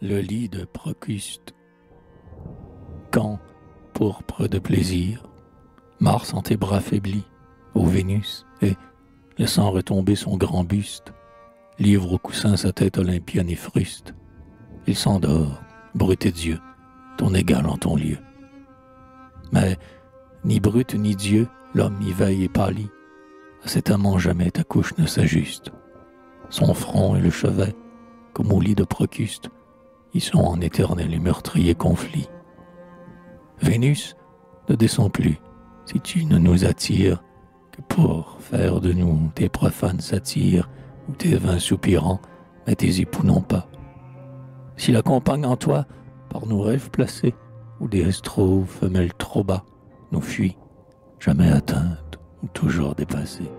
le lit de Procuste. Quand, pourpre de plaisir, Mars en tes bras faiblis, ô Vénus, et, laissant retomber son grand buste, livre au coussin sa tête olympienne et fruste. Il s'endort, brut et Dieu, ton égal en ton lieu. Mais, ni brute ni Dieu, l'homme y veille et pâlit. À cet amant jamais ta couche ne s'ajuste. Son front et le chevet, comme au lit de Procuste, y sont en éternel et meurtrier conflit. Vénus ne descend plus, si tu ne nous attires que pour faire de nous tes profanes satires ou tes vins soupirants, mais tes époux non pas. Si la compagne en toi, par nos rêves placés, ou des estros femelles trop bas, nous fuit, jamais atteinte ou toujours dépassée.